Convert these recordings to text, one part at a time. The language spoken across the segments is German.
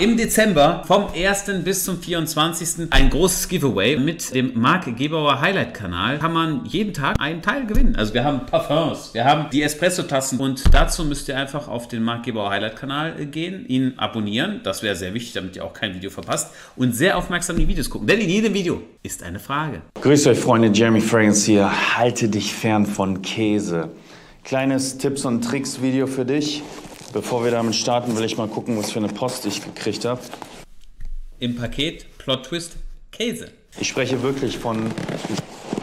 Im Dezember vom 1. bis zum 24. ein großes Giveaway mit dem Marc Gebauer Highlight Kanal. Kann man jeden Tag einen Teil gewinnen. Also wir haben Parfums, wir haben die Espresso-Tassen und dazu müsst ihr einfach auf den Marc Gebauer Highlight Kanal gehen, ihn abonnieren. Das wäre sehr wichtig, damit ihr auch kein Video verpasst und sehr aufmerksam die Videos gucken. Denn in jedem Video ist eine Frage. Grüß euch Freunde, Jeremy Fragrance hier. Halte dich fern von Käse. Kleines Tipps und Tricks Video für dich. Bevor wir damit starten, will ich mal gucken, was für eine Post ich gekriegt habe. Im Paket Plot Twist Käse. Ich spreche wirklich von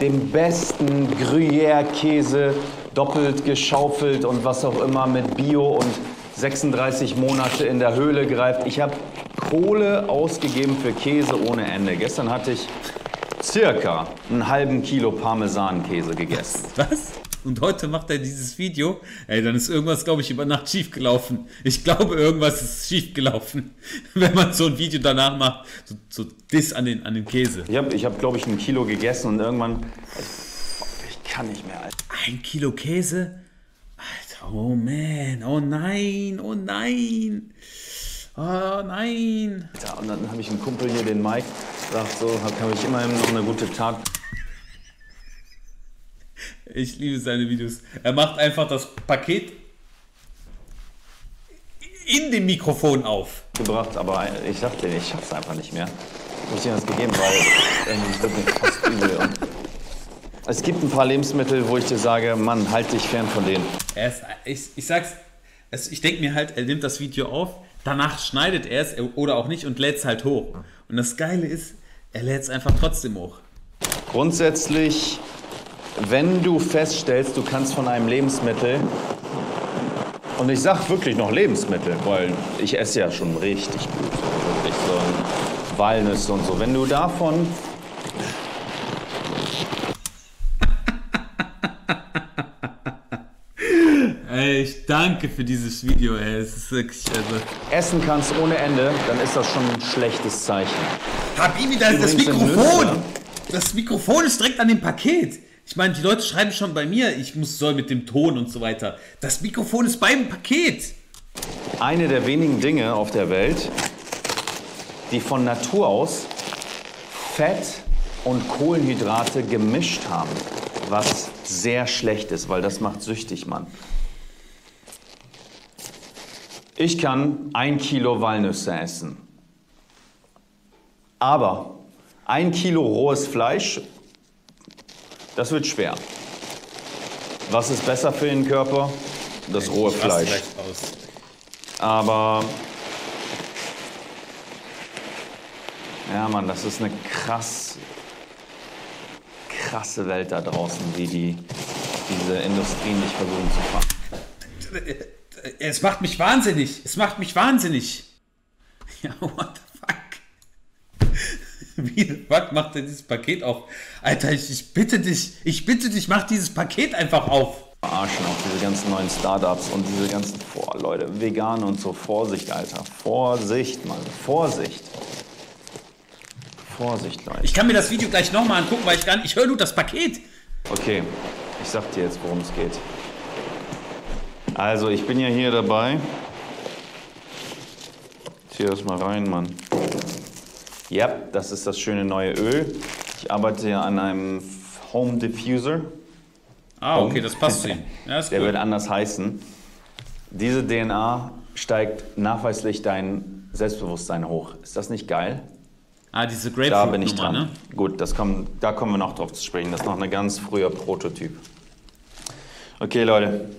dem besten Gruyère-Käse, doppelt geschaufelt und was auch immer mit Bio und 36 Monate in der Höhle greift. Ich habe Kohle ausgegeben für Käse ohne Ende. Gestern hatte ich circa einen halben Kilo Parmesankäse gegessen. Was? Und heute macht er dieses Video. Ey, dann ist irgendwas, glaube ich, über Nacht schiefgelaufen. Ich glaube, irgendwas ist schiefgelaufen, wenn man so ein Video danach macht. So, so Diss an den, an den Käse. Ich habe, ich hab, glaube ich, ein Kilo gegessen und irgendwann. Ich kann nicht mehr, Alter. Ein Kilo Käse? Alter, oh man, oh nein, oh nein. Oh nein. Alter, und dann habe ich einen Kumpel hier, den Mike, sagt so, habe ich immerhin noch eine gute Tat. Ich liebe seine Videos. Er macht einfach das Paket in dem Mikrofon auf. Gebracht, aber ich dir, ich schaff's einfach nicht mehr. Ich dir das gegeben, weil irgendwie wird mir fast übel. Und es gibt ein paar Lebensmittel, wo ich dir sage, Mann, halt dich fern von denen. Er ist, ich, ich sag's, es, ich denke mir halt, er nimmt das Video auf, danach schneidet er es oder auch nicht und lädt es halt hoch. Und das Geile ist, er lädt es einfach trotzdem hoch. Grundsätzlich wenn du feststellst, du kannst von einem Lebensmittel, und ich sag wirklich noch Lebensmittel, weil ich esse ja schon richtig gut, wirklich so Walnüsse und so. Wenn du davon Ey, ich danke für dieses Video, ey. Es ist wirklich, also essen kannst ohne Ende, dann ist das schon ein schlechtes Zeichen. Habibi, da ist das Mikrofon! Das Mikrofon ist direkt an dem Paket. Ich meine, die Leute schreiben schon bei mir, ich muss soll mit dem Ton und so weiter. Das Mikrofon ist beim Paket. Eine der wenigen Dinge auf der Welt, die von Natur aus Fett und Kohlenhydrate gemischt haben, was sehr schlecht ist, weil das macht süchtig, Mann. Ich kann ein Kilo Walnüsse essen. Aber ein Kilo rohes Fleisch das wird schwer. Was ist besser für den Körper? Das rohe Fleisch. Aber ja, Mann, das ist eine krass, krasse Welt da draußen, wie die diese Industrien dich versuchen zu fahren. Es macht mich wahnsinnig. Es macht mich wahnsinnig. Ja, what the wie, was macht denn dieses Paket auf? Alter, ich, ich bitte dich, ich bitte dich, mach dieses Paket einfach auf. Verarschen auch diese ganzen neuen Startups und diese ganzen, boah, Leute, vegan und so. Vorsicht, Alter. Vorsicht, Mann. Vorsicht. Vorsicht, Leute. Ich kann mir das Video gleich nochmal angucken, weil ich gar nicht, ich höre nur das Paket. Okay, ich sag dir jetzt, worum es geht. Also, ich bin ja hier dabei. Zieh das mal rein, Mann. Ja, das ist das schöne neue Öl. Ich arbeite ja an einem Home Diffuser. Ah, okay, das passt zu ihm. Ja, Der wird anders heißen. Diese DNA steigt nachweislich dein Selbstbewusstsein hoch. Ist das nicht geil? Ah, diese Grapefruit Da bin ich dran. Ne? Gut, das kommt, da kommen wir noch drauf zu sprechen. Das ist noch ein ganz früher Prototyp. Okay, Leute,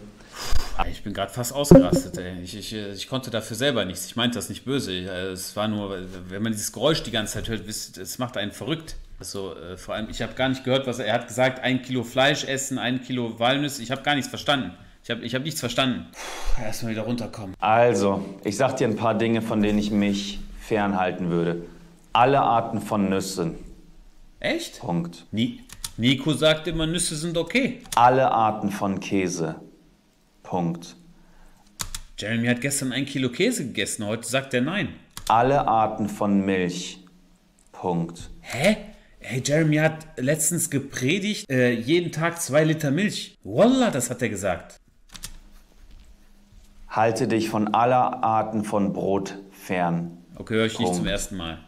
ich bin gerade fast ausgerastet, ey. Ich, ich, ich, konnte dafür selber nichts. Ich meinte das nicht böse. Es war nur, wenn man dieses Geräusch die ganze Zeit hört, es macht einen verrückt. Also, äh, vor allem, ich habe gar nicht gehört, was er, er hat gesagt, ein Kilo Fleisch essen, ein Kilo Walnüsse. Ich habe gar nichts verstanden. Ich habe ich hab nichts verstanden. Erstmal wieder runterkommen. Also, ich sag dir ein paar Dinge, von denen ich mich fernhalten würde. Alle Arten von Nüssen. Echt? Punkt. Ni Nico sagt immer, Nüsse sind okay. Alle Arten von Käse. Punkt. Jeremy hat gestern ein Kilo Käse gegessen, heute sagt er nein. Alle Arten von Milch. Punkt. Hä? Hey, Jeremy hat letztens gepredigt, äh, jeden Tag zwei Liter Milch. Wallah, das hat er gesagt. Halte dich von aller Arten von Brot fern. Okay, höre ich nicht Punkt. zum ersten Mal.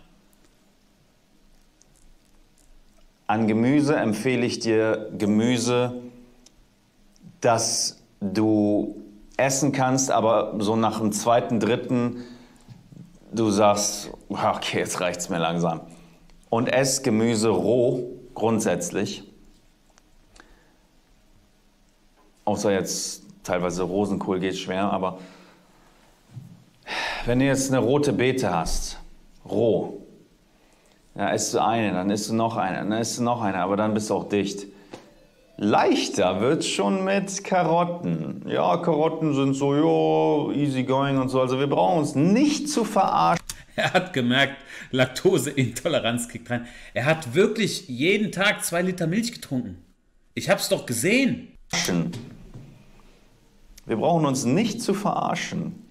An Gemüse empfehle ich dir Gemüse, das du essen kannst, aber so nach dem zweiten, dritten, du sagst, okay, jetzt reicht's mir langsam. Und ess Gemüse roh, grundsätzlich. Außer jetzt teilweise Rosenkohl geht schwer, aber wenn du jetzt eine rote Beete hast, roh, ja, isst du eine, dann isst du noch eine, dann isst du noch eine, aber dann bist du auch dicht. Leichter wird schon mit Karotten. Ja, Karotten sind so, ja, easy going und so. Also wir brauchen uns nicht zu verarschen. Er hat gemerkt, Laktoseintoleranz kickt rein. Er hat wirklich jeden Tag zwei Liter Milch getrunken. Ich hab's doch gesehen. Wir brauchen uns nicht zu verarschen.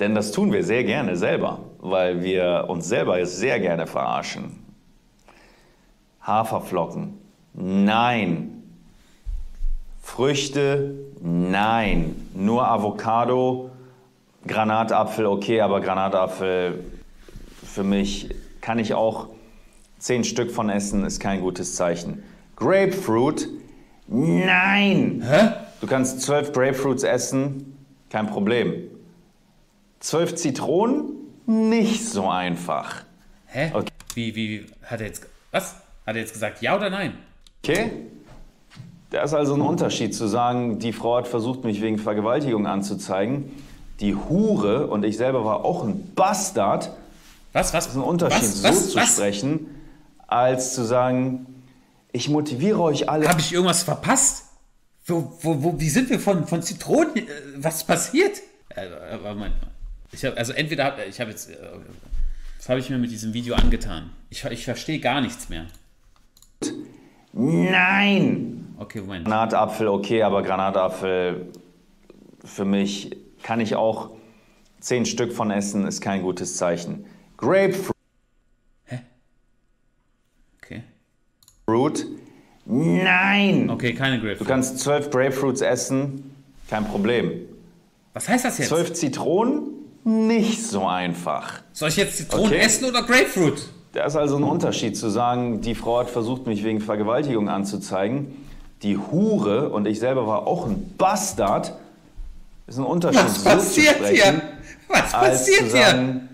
Denn das tun wir sehr gerne selber, weil wir uns selber sehr gerne verarschen. Haferflocken, nein. Früchte, nein. Nur Avocado, Granatapfel, okay, aber Granatapfel für mich kann ich auch zehn Stück von essen, ist kein gutes Zeichen. Grapefruit, nein. Hä? Du kannst zwölf Grapefruits essen, kein Problem. Zwölf Zitronen, nicht so einfach. Hä? Okay. Wie, wie, hat er jetzt, was? Hat er jetzt gesagt, ja oder nein? Okay? Da ist also ein Unterschied zu sagen, die Frau hat versucht, mich wegen Vergewaltigung anzuzeigen. Die Hure, und ich selber war auch ein Bastard, Was, was? Das ist ein Unterschied, was, so was, zu was? sprechen, als zu sagen, ich motiviere euch alle. Habe ich irgendwas verpasst? Wo, wo, wo, wie sind wir von, von Zitronen? äh, Was passiert? Äh, Moment. Ich habe, also entweder, hab- ich habe jetzt, äh, was habe ich mir mit diesem Video angetan? Ich, ich verstehe gar nichts mehr. Nein! Okay, Moment. Granatapfel, okay, aber Granatapfel für mich kann ich auch zehn Stück von essen, ist kein gutes Zeichen. Grapefruit, Okay. nein! Okay, keine Du Grapefruit. kannst zwölf Grapefruits essen, kein Problem. Was heißt das jetzt? Zwölf Zitronen, nicht so einfach. Soll ich jetzt Zitronen Okay. essen oder Grapefruit? Da ist also ein Unterschied zu sagen, die Frau hat versucht, mich wegen Vergewaltigung anzuzeigen. Die Hure, und ich selber war auch ein Bastard, ist ein Unterschied, Was so passiert zu sprechen, hier? Was passiert hier? sagen,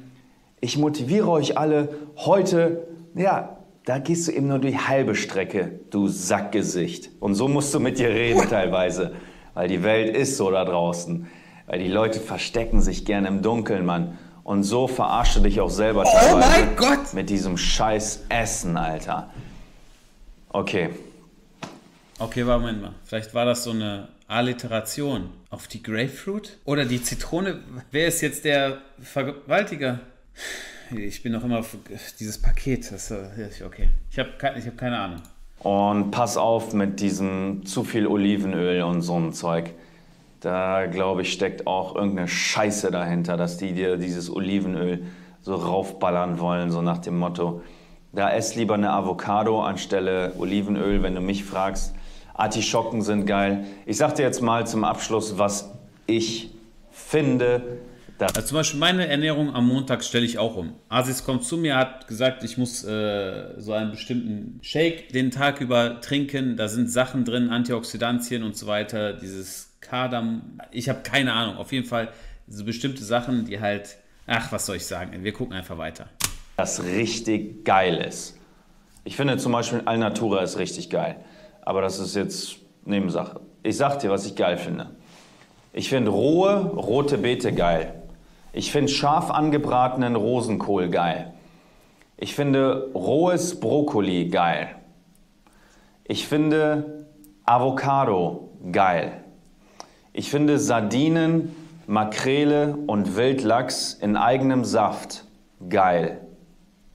ich motiviere euch alle heute, ja, da gehst du eben nur die halbe Strecke, du Sackgesicht. Und so musst du mit dir reden teilweise, weil die Welt ist so da draußen. Weil die Leute verstecken sich gerne im Dunkeln, Mann. Und so verarscht du dich auch selber teilweise. Oh mein Gott! Mit diesem scheiß Essen, Alter. Okay. Okay, warte, Moment mal. Vielleicht war das so eine Alliteration auf die Grapefruit? Oder die Zitrone? Wer ist jetzt der Vergewaltiger? Ich bin noch immer auf dieses Paket. Das, äh, okay. Ich habe keine, ich hab keine Ahnung. Und pass auf mit diesem zu viel Olivenöl und so ein Zeug. Da, glaube ich, steckt auch irgendeine Scheiße dahinter, dass die dir dieses Olivenöl so raufballern wollen, so nach dem Motto. Da ess lieber eine Avocado anstelle Olivenöl, wenn du mich fragst. Artischocken sind geil. Ich sag dir jetzt mal zum Abschluss, was ich finde. Also zum Beispiel meine Ernährung am Montag stelle ich auch um. Asis kommt zu mir, hat gesagt, ich muss äh, so einen bestimmten Shake den Tag über trinken. Da sind Sachen drin, Antioxidantien und so weiter. Dieses Kardam. Ich habe keine Ahnung. Auf jeden Fall so bestimmte Sachen, die halt. Ach, was soll ich sagen? Wir gucken einfach weiter. das richtig geil ist. Ich finde zum Beispiel Alnatura ist richtig geil. Aber das ist jetzt Nebensache. Ich sag dir, was ich geil finde. Ich finde rohe rote Beete geil. Ich finde scharf angebratenen Rosenkohl geil. Ich finde rohes Brokkoli geil. Ich finde Avocado geil. Ich finde Sardinen, Makrele und Wildlachs in eigenem Saft geil.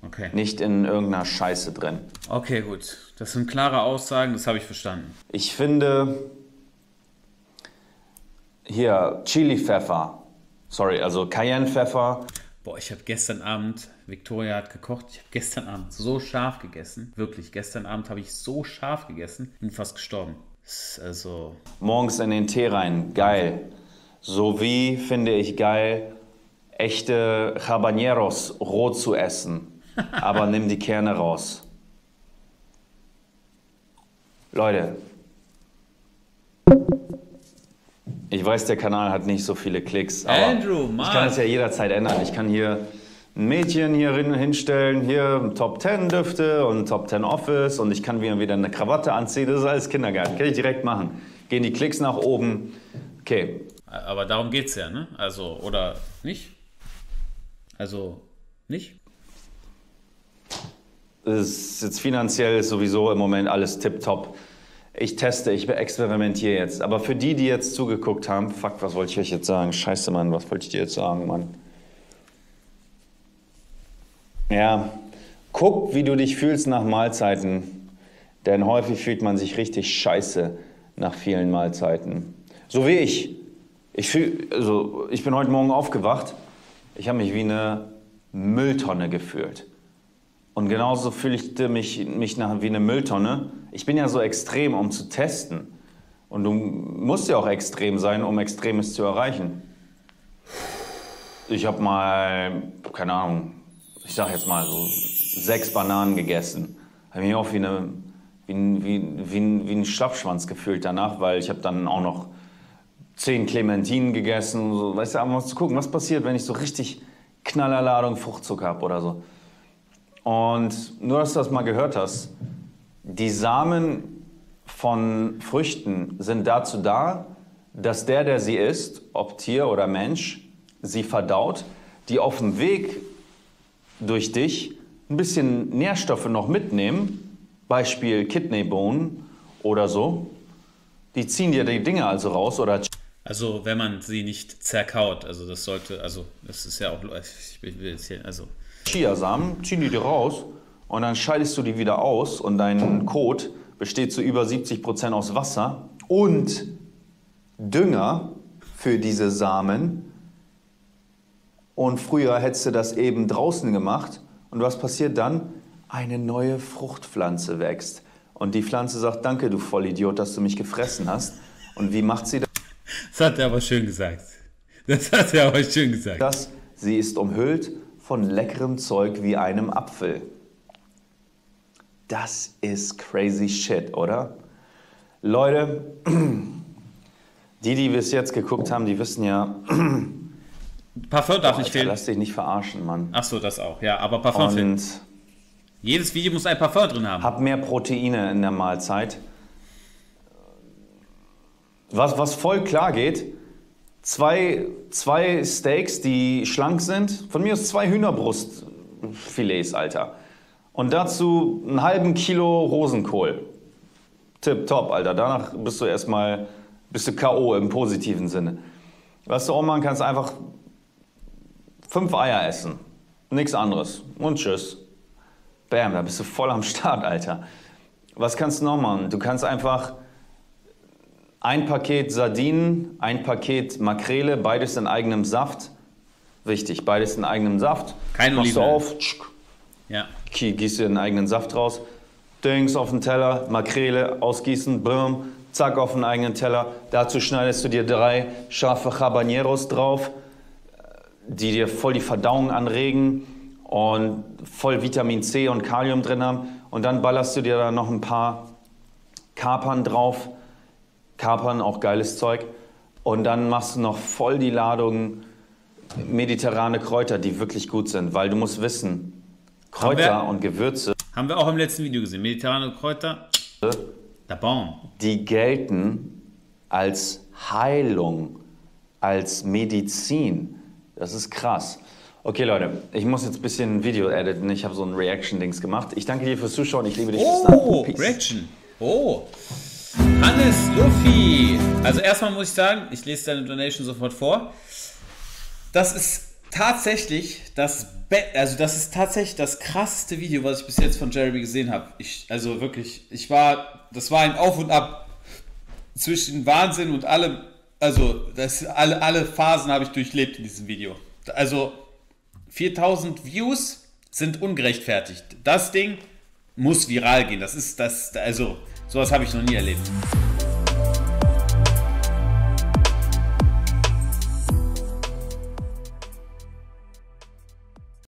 Okay. Nicht in irgendeiner Scheiße drin. Okay, gut. Das sind klare Aussagen, das habe ich verstanden. Ich finde hier Chili-Pfeffer. Sorry, also Cayenne-Pfeffer. Boah, ich habe gestern Abend, Victoria hat gekocht, ich habe gestern Abend so scharf gegessen. Wirklich, gestern Abend habe ich so scharf gegessen, bin fast gestorben. Also, Morgens in den Tee rein. Geil. Sowie finde ich geil echte Habaneros roh zu essen. Aber nimm die Kerne raus. Leute, ich weiß, der Kanal hat nicht so viele Klicks, aber Andrew, Mann. ich kann es ja jederzeit ändern. Ich kann hier ein Mädchen hier hin- hinstellen, hier Top 10 Düfte und Top 10 Office und ich kann mir wieder eine Krawatte anziehen. Das ist alles Kindergarten. Kann ich direkt machen. Gehen die Klicks nach oben. Okay, Aber darum geht's ja, ne? Also, oder nicht? Also, nicht? Es ist jetzt finanziell sowieso im Moment alles tipptopp. Ich teste, ich experimentiere jetzt. Aber für die, die jetzt zugeguckt haben, fuck, was wollte ich euch jetzt sagen? Scheiße, Mann, was wollte ich dir jetzt sagen, Mann? Ja, guck, wie du dich fühlst nach Mahlzeiten. Denn häufig fühlt man sich richtig scheiße nach vielen Mahlzeiten. So wie ich. Ich, fühl, also, ich bin heute Morgen aufgewacht. Ich habe mich wie eine Mülltonne gefühlt. Und genauso fühle ich mich, mich nach, wie eine Mülltonne. Ich bin ja so extrem, um zu testen. Und du musst ja auch extrem sein, um Extremes zu erreichen. Ich habe mal, keine Ahnung, ich sag jetzt mal so sechs Bananen gegessen. Habe mich auch wie, eine, wie, wie, wie, ein- wie ein Schlappschwanz gefühlt danach, weil ich habe dann auch noch zehn Clementinen gegessen. So, weißt du, aber mal zu gucken, was passiert, wenn ich so richtig Knallerladung Fruchtzucker habe oder so. Und nur, dass du das mal gehört hast, die Samen von Früchten sind dazu da, dass der, der sie isst, ob Tier oder Mensch, sie verdaut, die auf dem Weg durch dich ein bisschen Nährstoffe noch mitnehmen, Beispiel Kidneybohnen oder so, die ziehen dir die Dinge also raus oder Also, wenn man sie nicht zerkaut. Also, das sollte, also, das ist ja auch, ich will jetzt hier, also, Chiasamen, ziehen die dir raus und dann scheidest du die wieder aus und dein Kot besteht zu über 70% aus Wasser und Dünger für diese Samen. Und früher hättest du das eben draußen gemacht und was passiert dann? Eine neue Fruchtpflanze wächst. Und die Pflanze sagt, danke du Vollidiot, dass du mich gefressen hast. Und wie macht sie das hat er aber schön gesagt. Das hat er aber schön gesagt. das? Sie ist umhüllt von leckerem Zeug wie einem Apfel. Das ist crazy shit, oder? Leute, die, die bis jetzt geguckt haben, die wissen ja, Parfum darf nicht Alter, fehlen. lass dich nicht verarschen, Mann. Ach so, das auch. Ja, aber Parfum fehlt. Jedes Video muss ein Parfum drin haben. hab mehr Proteine in der Mahlzeit. Was, was voll klar geht, zwei, zwei Steaks, die schlank sind, von mir aus zwei Hühnerbrustfilets, Alter. Und dazu einen halben Kilo Rosenkohl. Tip top, Alter. Danach bist du erstmal bist du K.O. im positiven Sinne. Was du auch machen kannst, einfach fünf Eier essen. Nichts anderes. Und tschüss. Bam, da bist du voll am Start, Alter. Was kannst du noch machen? Du kannst einfach ein Paket Sardinen, ein Paket Makrele, beides in eigenem Saft. Wichtig, beides in eigenem Saft. Kein Machst du Olivenöl. auf, Ja. Gießt dir den eigenen Saft raus. Dings auf den Teller, Makrele ausgießen, boom, zack auf den eigenen Teller. Dazu schneidest du dir drei scharfe Habaneros drauf, die dir voll die Verdauung anregen und voll Vitamin C und Kalium drin haben. Und dann ballerst du dir da noch ein paar Kapern drauf. Kapern, auch geiles Zeug. Und dann machst du noch voll die Ladung mediterrane Kräuter, die wirklich gut sind. Weil du musst wissen, Haben wir- Kräuter und Gewürze, Haben wir auch im letzten Video gesehen. Mediterrane Kräuter. Der Baum. die gelten als Heilung, als Medizin. Das ist krass. Okay, Leute, ich muss jetzt ein bisschen ein Video editen. Ich habe so ein Reaction-Dings gemacht. Ich danke dir fürs Zuschauen. Ich liebe dich. Oh, Peace. Reaction. Oh. Hannes Luffy. Also erstmal muss ich sagen, ich lese deine Donation sofort vor. Das ist tatsächlich das Be also das ist tatsächlich das krasseste Video, was ich bis jetzt von Jeremy gesehen habe. Ich also wirklich, ich war das war ein Auf und Ab zwischen Wahnsinn und allem. Also, das alle alle Phasen habe ich durchlebt in diesem Video. Also 4000 Views sind ungerechtfertigt. Das Ding muss viral gehen. Das ist das, also sowas habe ich noch nie erlebt.